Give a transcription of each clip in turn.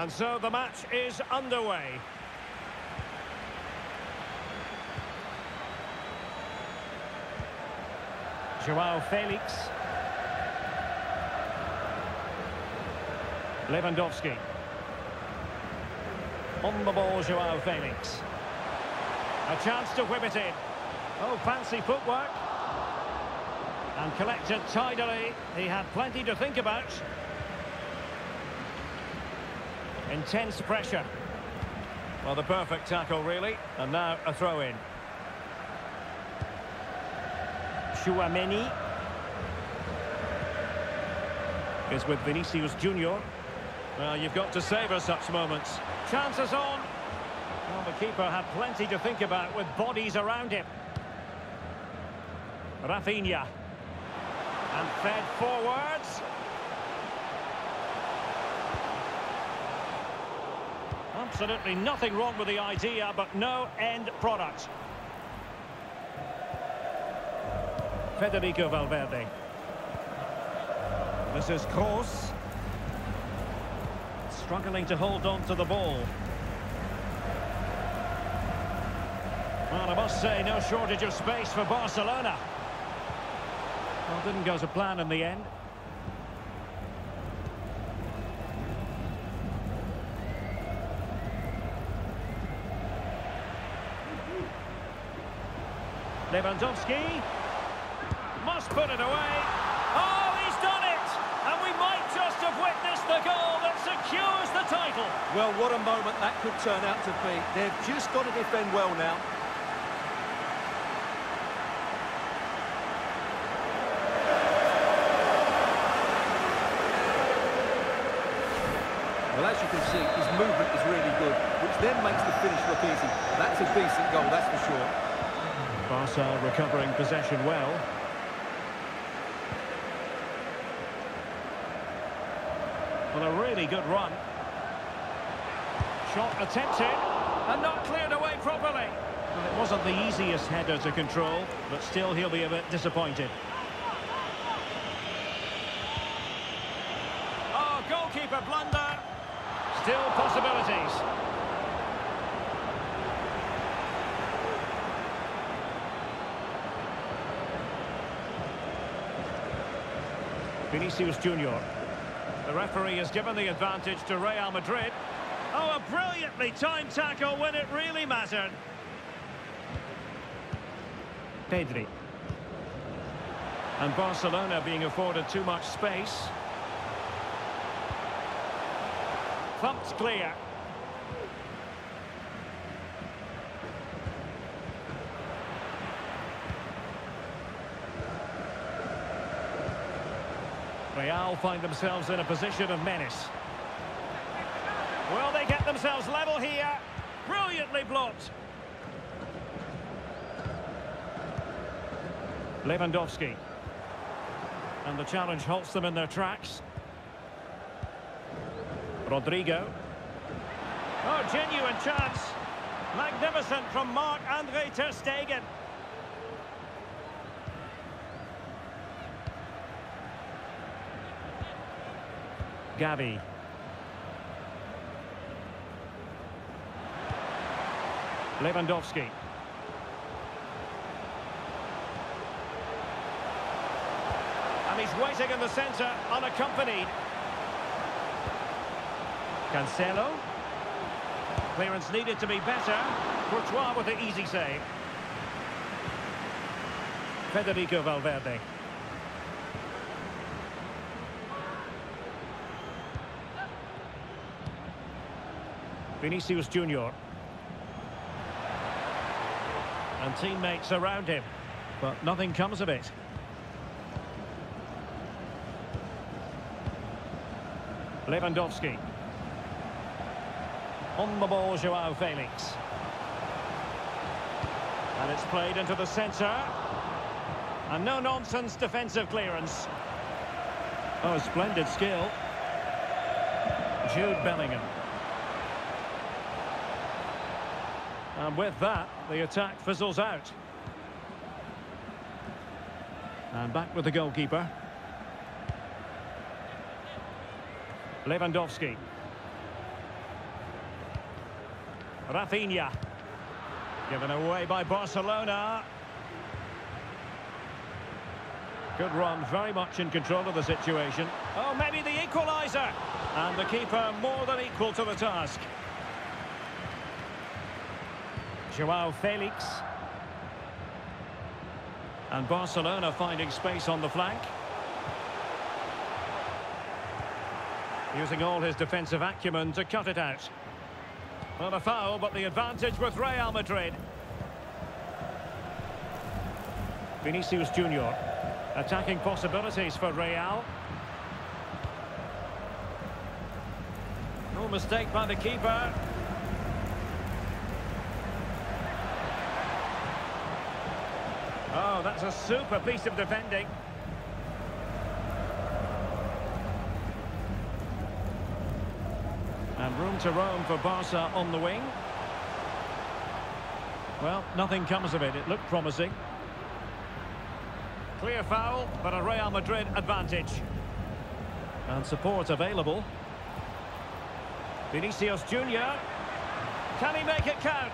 And so the match is underway. Joao Felix. Lewandowski. On the ball, Joao Felix. A chance to whip it in. Oh, fancy footwork. And collected tidily. He had plenty to think about. Intense pressure. Well, the perfect tackle, really. And now a throw-in. Chouameni. Is with Vinicius Junior. Well, you've got to savour such moments. Chances on. Well, the keeper had plenty to think about with bodies around him. Rafinha. And fed forwards. Absolutely nothing wrong with the idea, but no end product. Federico Valverde. This is Kroos. Struggling to hold on to the ball. Well, I must say, no shortage of space for Barcelona. Well, didn't go to plan in the end. Lewandowski must put it away. Oh, he's done it! And we might just have witnessed the goal that secures the title. Well, what a moment that could turn out to be. They've just got to defend well now. Well, as you can see, his movement is really good, which then makes the finish look easy. That's a decent goal, that's for sure. Barca recovering possession well. Well, a really good run. Shot attempted, and not cleared away properly. Well, it wasn't the easiest header to control, but still he'll be a bit disappointed. Oh, goalkeeper blunder. Still possibilities. Vinicius Junior. The referee has given the advantage to Real Madrid. Oh, a brilliantly timed tackle when it really mattered. Pedri. And Barcelona being afforded too much space. Thumped clear. Real find themselves in a position of menace. Well, they get themselves level here. Brilliantly blocked. Lewandowski. And the challenge halts them in their tracks. Rodrigo. Oh, genuine chance. Magnificent from Mark andre Ter Stegen. Gavi. Lewandowski. And he's waiting in the centre, unaccompanied. Cancelo. Clearance needed to be better. Courtois with the easy save. Federico Valverde. Vinicius Junior. And teammates around him. But nothing comes of it. Lewandowski. On the ball, Joao Felix. And it's played into the centre. And no-nonsense defensive clearance. Oh, splendid skill. Jude Bellingham. And with that, the attack fizzles out. And back with the goalkeeper. Lewandowski. Rafinha. Given away by Barcelona. Good run, very much in control of the situation. Oh, maybe the equaliser. And the keeper more than equal to the task. Joao Felix. And Barcelona finding space on the flank. Using all his defensive acumen to cut it out. Well, a foul, but the advantage with Real Madrid. Vinicius Junior. Attacking possibilities for Real. No mistake by the keeper. Oh, that's a super piece of defending. And room to roam for Barca on the wing. Well, nothing comes of it. It looked promising. Clear foul, but a Real Madrid advantage. And support available. Vinicius Junior. Can he make it count?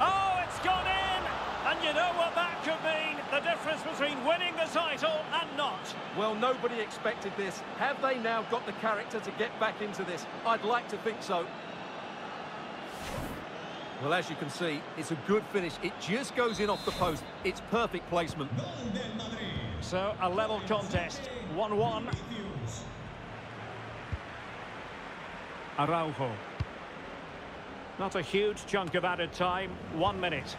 Oh, it's gone in! And you know what that could mean? The difference between winning the title and not. Well, nobody expected this. Have they now got the character to get back into this? I'd like to think so. Well, as you can see, it's a good finish. It just goes in off the post. It's perfect placement. So, a level contest. 1-1. Araujo. Not a huge chunk of added time. One minute.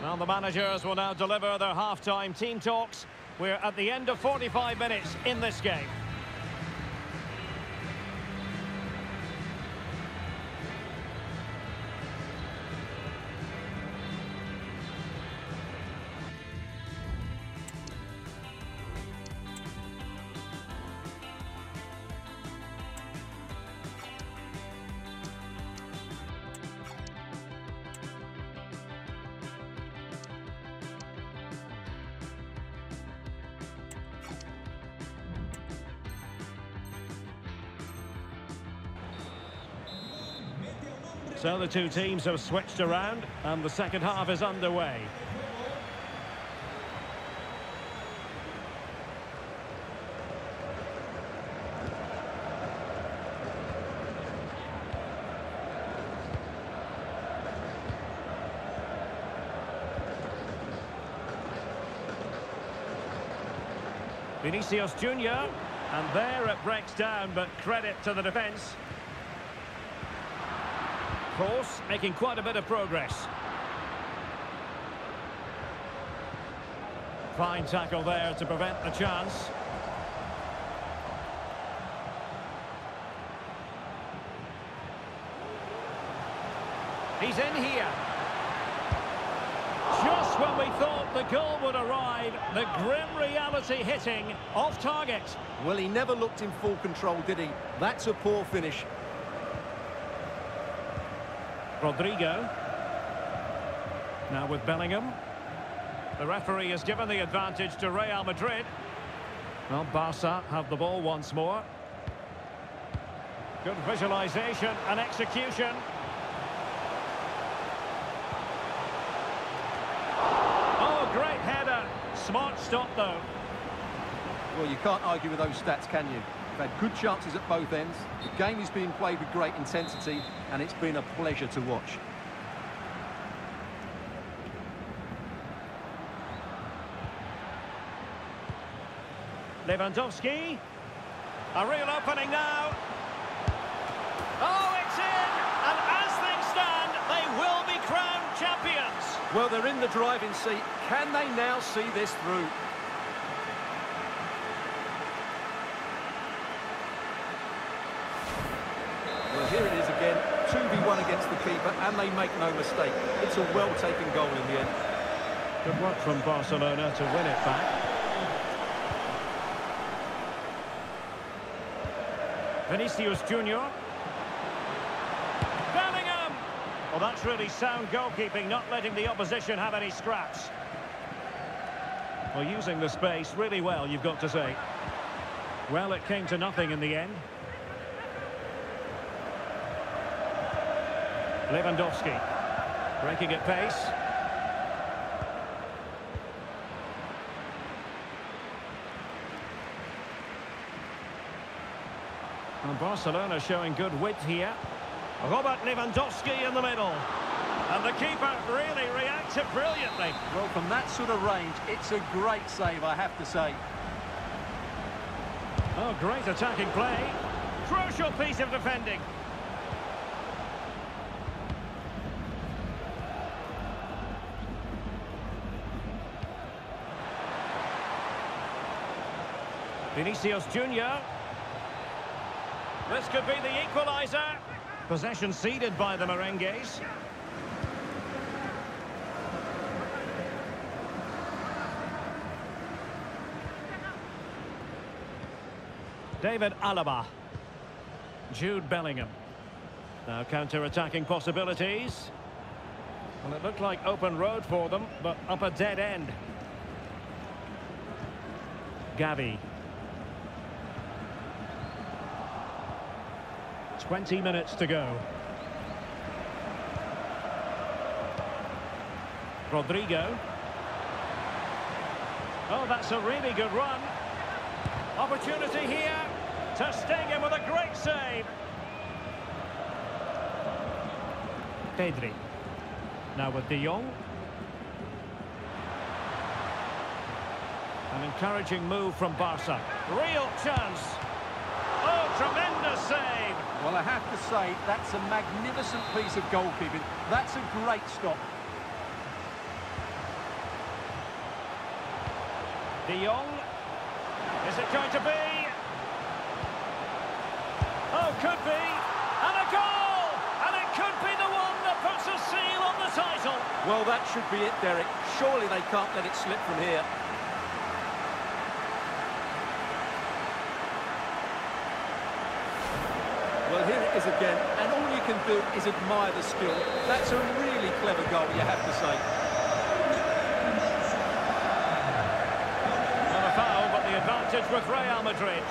Well, the managers will now deliver their half-time team talks. We're at the end of 45 minutes in this game. So the two teams have switched around and the second half is underway. Vinicius Junior, and there it breaks down, but credit to the defence. Kroos making quite a bit of progress. Fine tackle there to prevent the chance. He's in here. Just when we thought the goal would arrive, the grim reality hitting off target. Well, he never looked in full control, did he? That's a poor finish. Rodrigo. Now with Bellingham. The referee has given the advantage to Real Madrid. Well, Barca have the ball once more. Good visualisation and execution. Oh, great header. Smart stop, though. Well, you can't argue with those stats, can you? They've had good chances at both ends. The game is being played with great intensity, and it's been a pleasure to watch. Lewandowski. A real opening now. Oh, it's in! And as things stand, they will be crowned champions. Well, they're in the driving seat. Can they now see this through? Well, here it is again. 2v1 against the keeper, and they make no mistake. It's a well-taken goal in the end. Good work from Barcelona to win it back. Vinicius Junior. Bellingham! Well, that's really sound goalkeeping, not letting the opposition have any scraps. Well, using the space really well, you've got to say. Well, it came to nothing in the end. Lewandowski breaking at pace. And Barcelona showing good width here. Robert Lewandowski in the middle. And the keeper really reacted brilliantly. Well, from that sort of range, it's a great save, I have to say. Oh, great attacking play. Crucial piece of defending. Vinicius Junior. This could be the equaliser. Possession ceded by the Merengues. David Alaba. Jude Bellingham. Now counter-attacking possibilities. Well, it looked like open road for them, but up a dead end. Gavi. 20 minutes to go. Rodrigo. Oh, that's a really good run. Opportunity here. Ter Stegen with a great save. Pedri. Now with De Jong. An encouraging move from Barca. Real chance. Oh, tremendous save. Well, I have to say, that's a magnificent piece of goalkeeping. That's a great stop. De Jong. Is it going to be? Oh, could be. And a goal! And it could be the one that puts a seal on the title. Well, that should be it, Derek. Surely they can't let it slip from here. Well, here it is again, and all you can do is admire the skill. That's a really clever goal, you have to say. Not a foul, but the advantage with Real Madrid.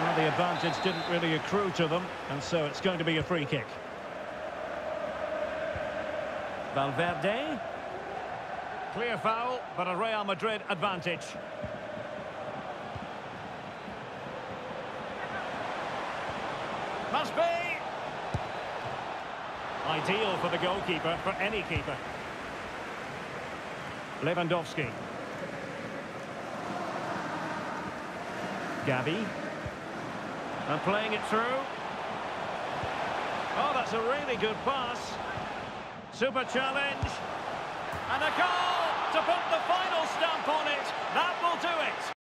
Well, the advantage didn't really accrue to them, and so it's going to be a free kick. Valverde. Clear foul, but a Real Madrid advantage. Must be! Ideal for the goalkeeper, for any keeper. Lewandowski. Gavi. And playing it through. Oh, that's a really good pass. Super challenge. And a goal to put the final stamp on it. That will do it.